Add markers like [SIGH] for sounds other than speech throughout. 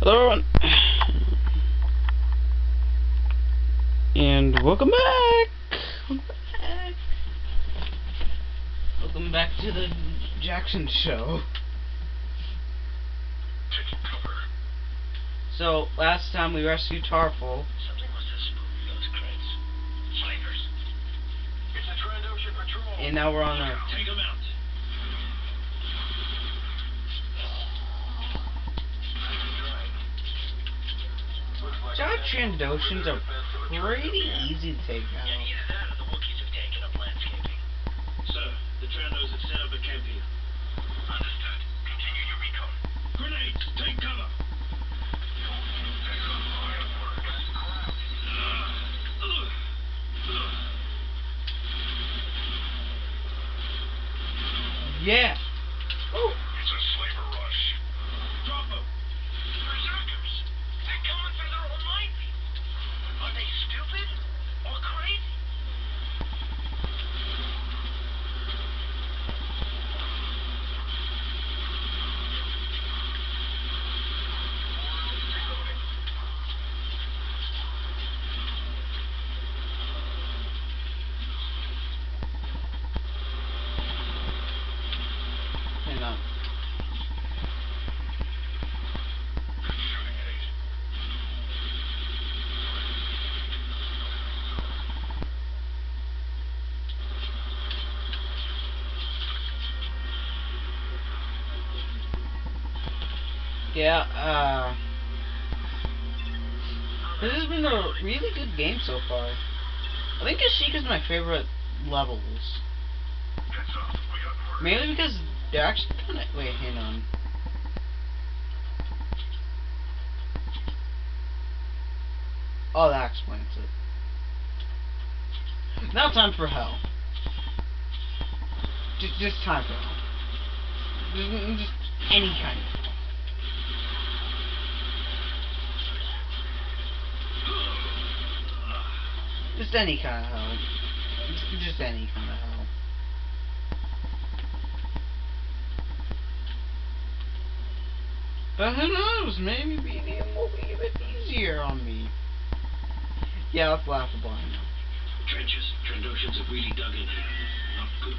Hello everyone. And welcome back. Welcome back. Welcome back to the Jackson show. So last time we rescued Tarfful. Something must have spooked those crates. Flavors. It's a Trandoshan patrol. And now we're on our Take them out. Giant Trandoshans are pretty easy to take Yeah, either that or the Wookiees have taken up landscaping. Sir, the Trandos have set up a camp here. Understood. Continue your recon. Grenades! Take cover! Yeah. Oh. It's a slaver rush. Drop them! Berserkers! They're coming for their own line people. Are they stupid? Or crazy? Hang on. Yeah, uh... This has been a really good game so far. I think Kashyyyk's my favorite levels. Mainly because they're actually kind of... Wait, hang on. Oh, that explains it. Now time for hell. Just, time for hell. Just, just any kind of hell. Just any kind of hell. Just, any kind of hell. But who knows? Maybe BDM will be a bit easier on me. Yeah, that's laughable, I know. Trenches. Trandoshans have really dug in here. Not good.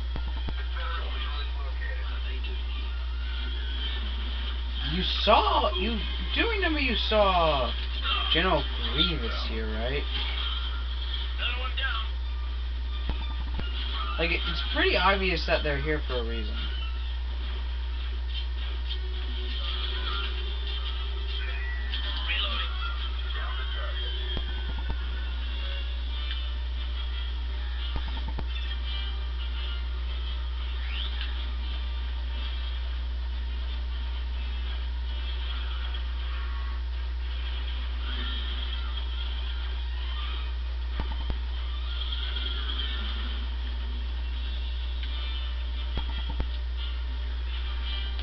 What are they doing here? You saw, you do remember you saw General Grievous here, right? Like, it's pretty obvious that they're here for a reason.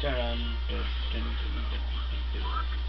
Dun, dun, dun,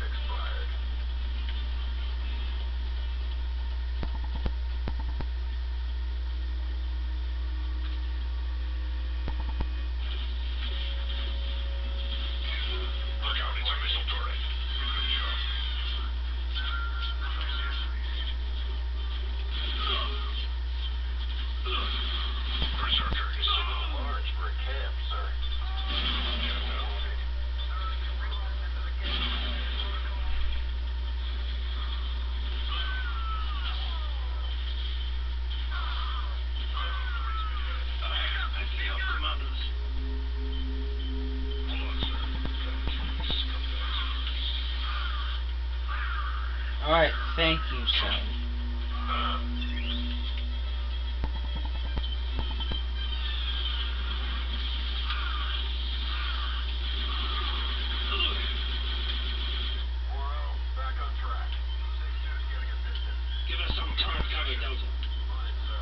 Give us some time cover, Delta. Fine, sir.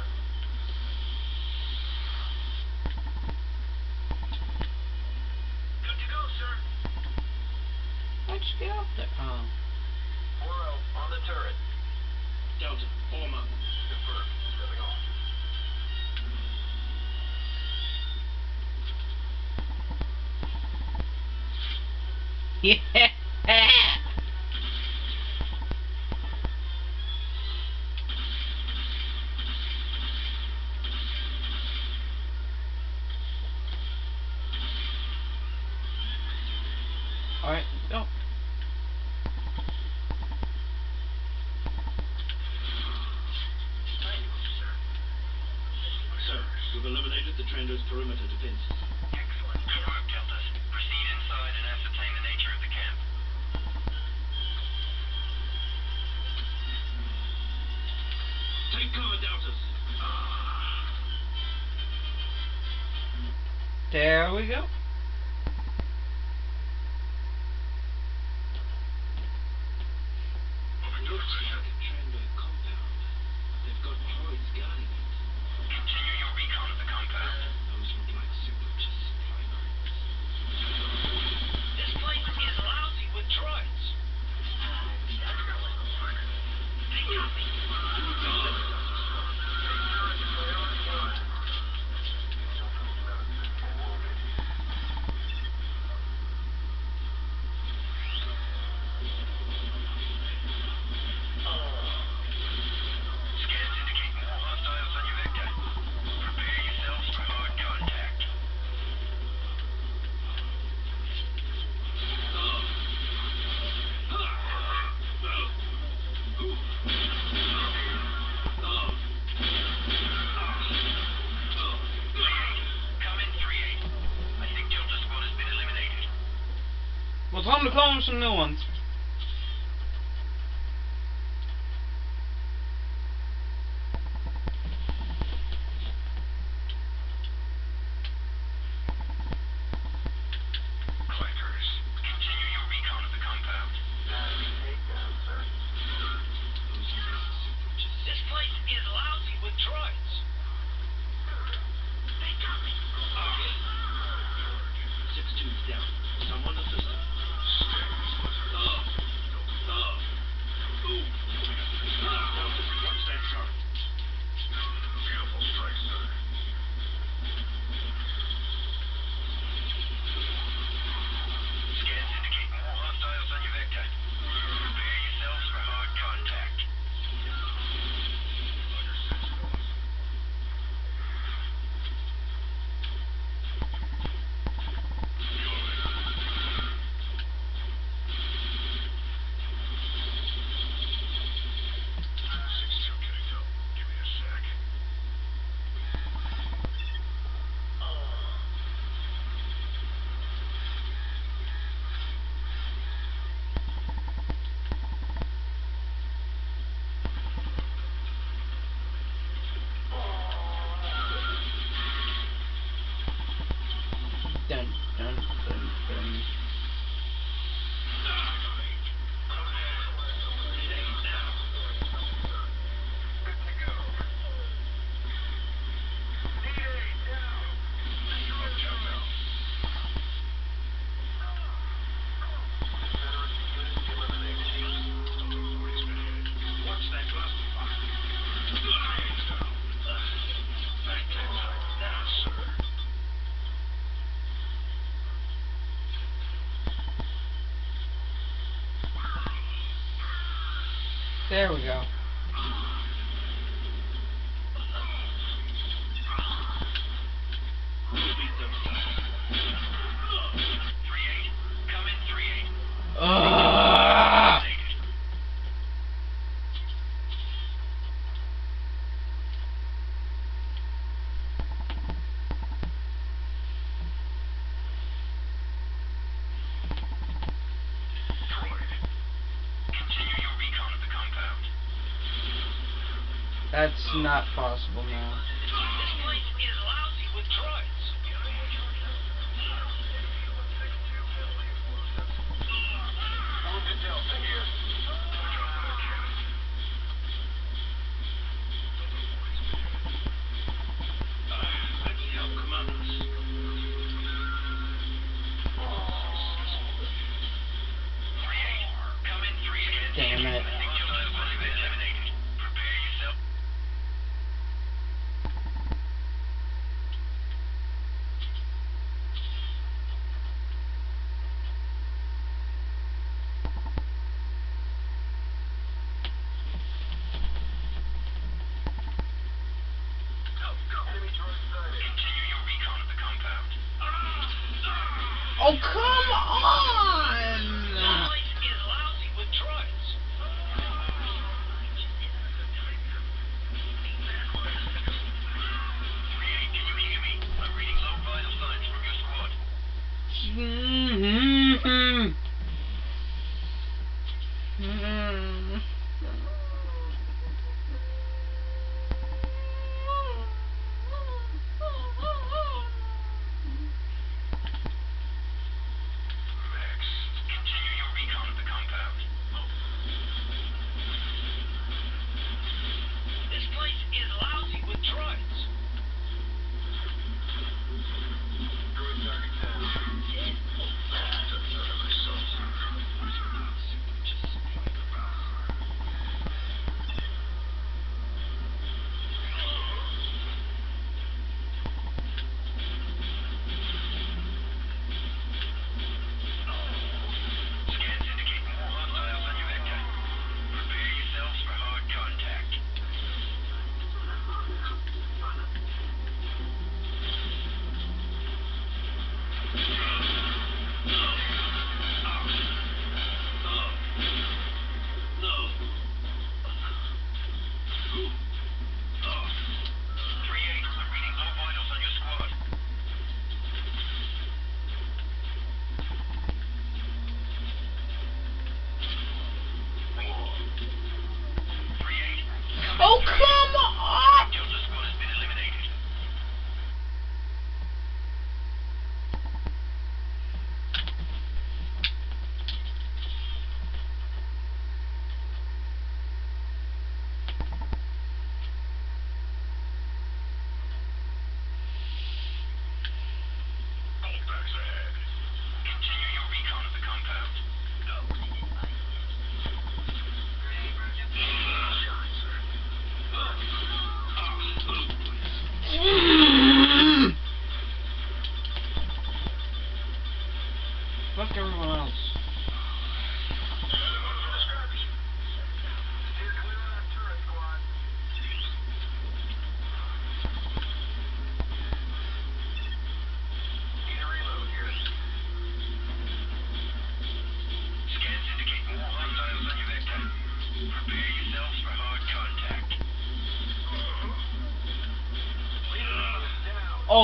Good to go, sir. How'd you get up there? Uh, oh. Oro, on the turret. Delta, form up. Confirmed. Stepping off. [LAUGHS] Yeah! clones and new ones. There we go. That's not possible now.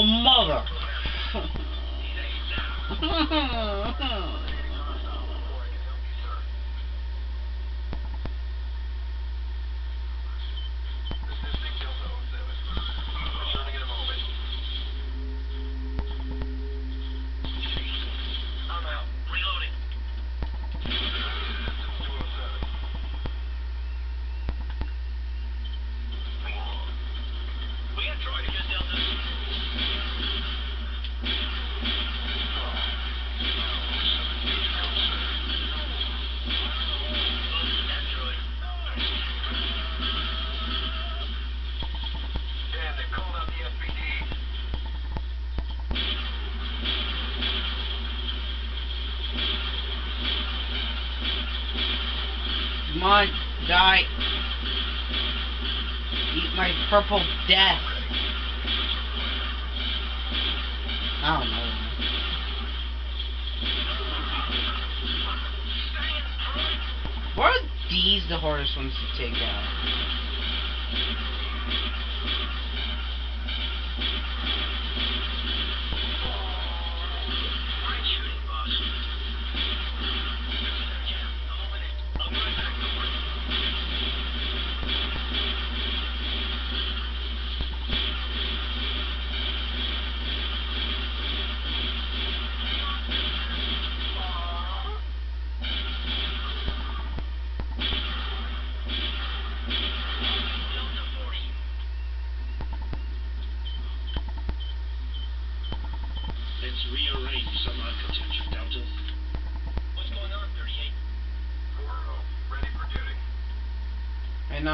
mother. [LAUGHS] [LAUGHS] Come on, die. Eat my purple death. I don't know. Where are these the hardest ones to take out?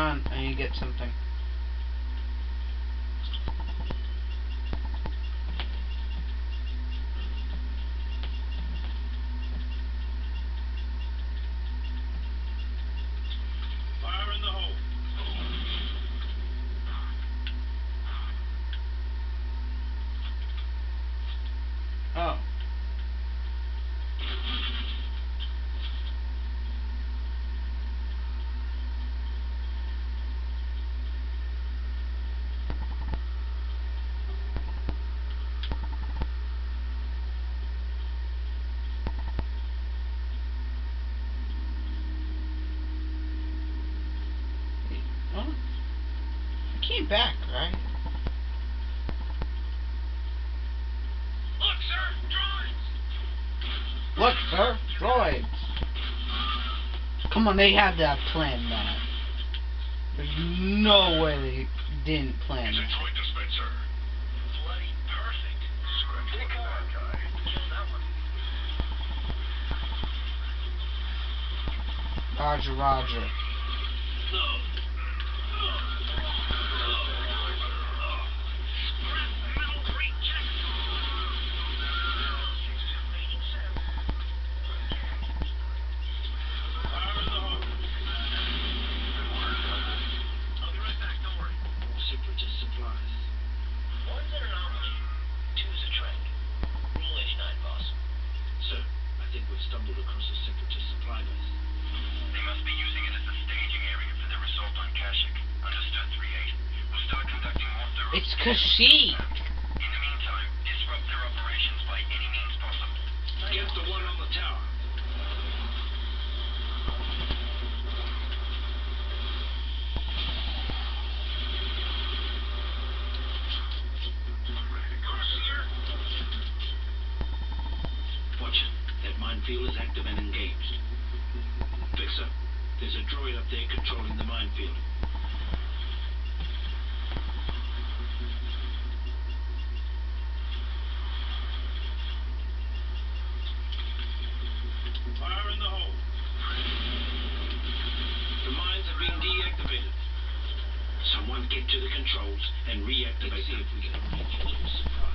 on and you get something. back, right? Look, sir, droids! Look, sir, droids! Come on, they had that plan, man. There's no way they didn't plan that. Roger, roger. No. Kashi. controls and reactivate them.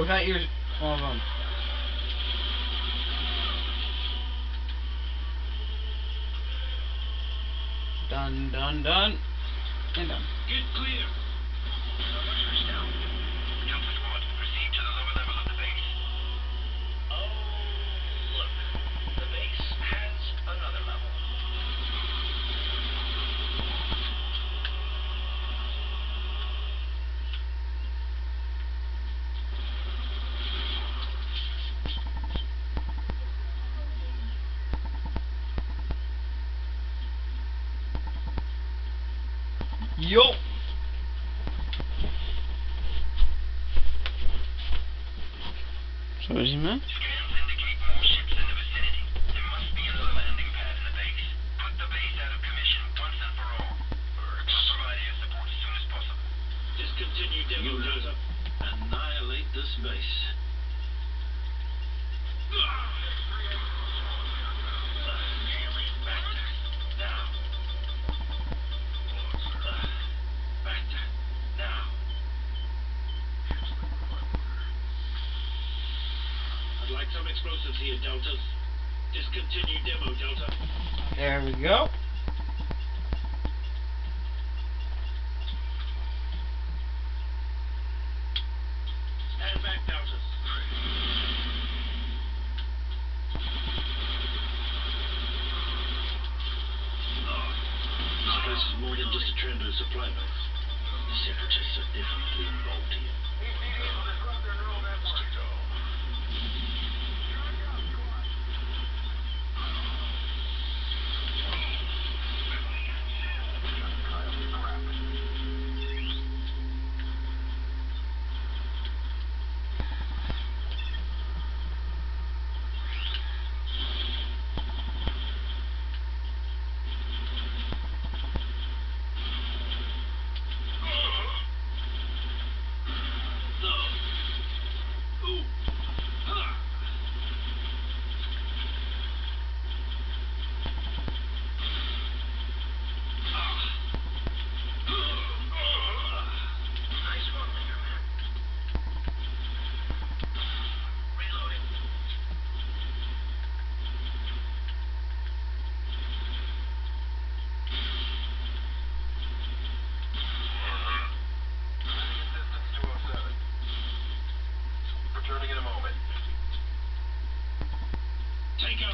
Oh, that is one of them. Done, done, done. Process here, Delta. Discontinue demo, Delta. There we go.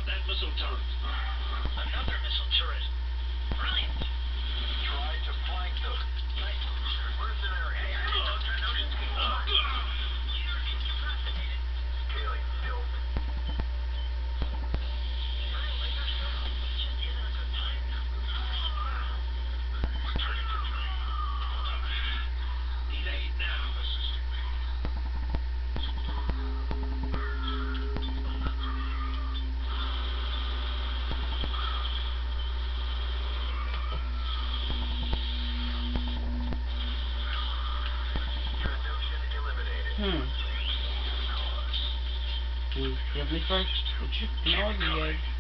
that missile turret. me first. It's just noisy, guys.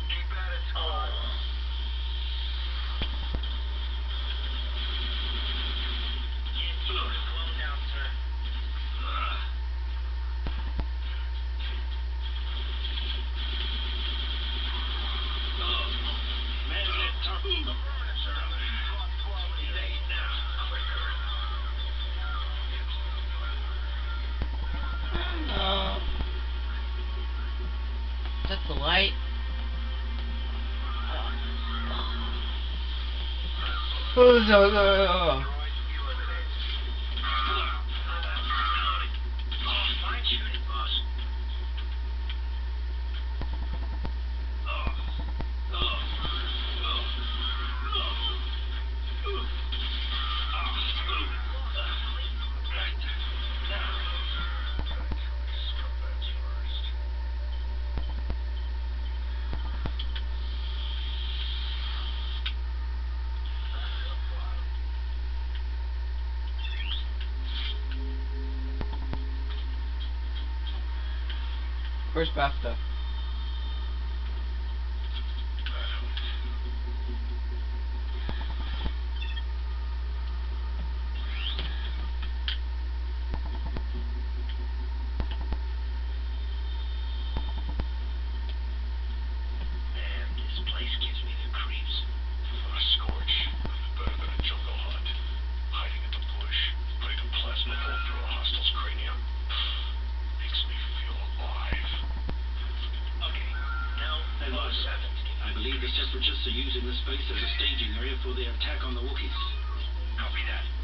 小哥哥 Where's BAFTA? piece. Copy that.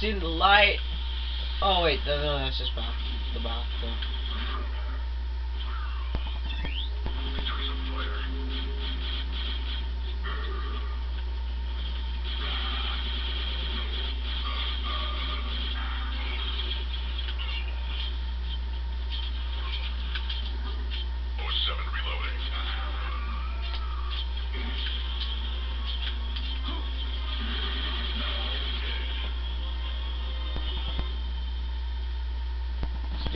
See the light. Oh wait, no, no, that's just bad.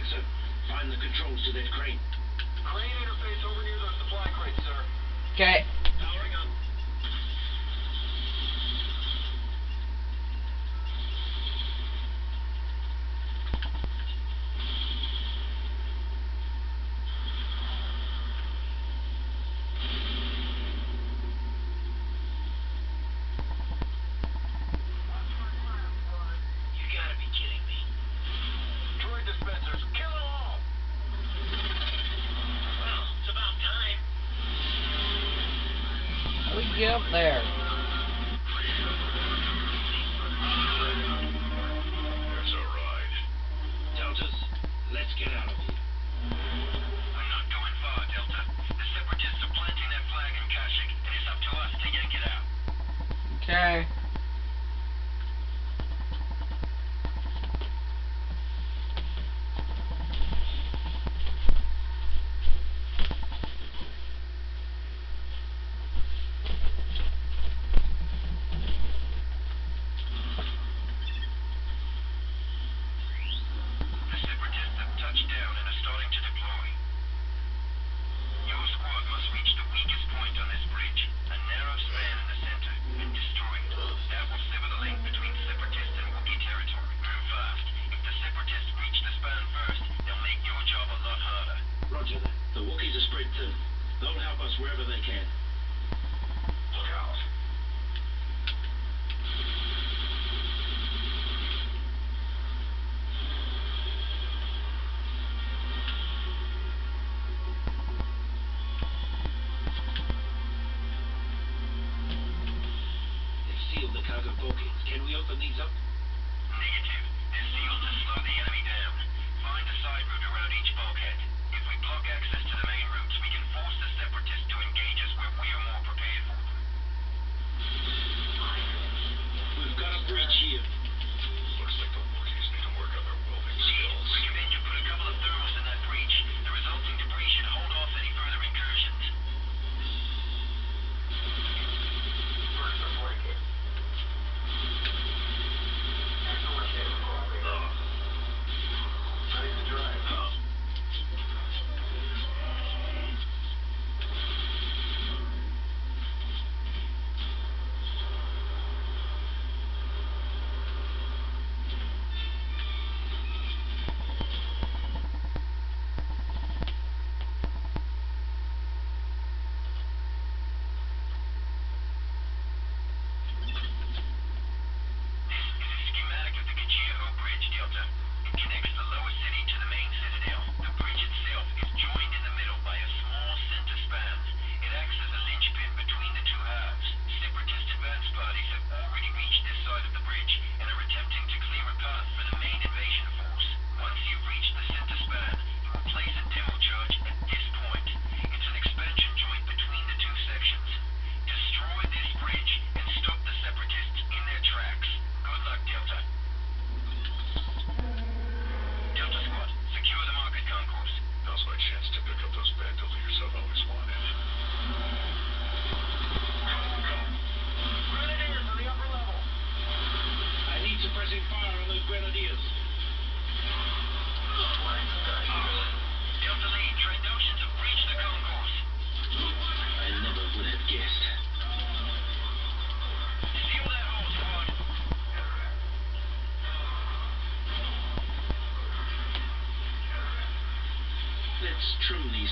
officer. Find the controls to that crane. Crane interface over near the supply crate, sir. Okay.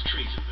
These trees a bit.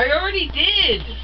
I already did.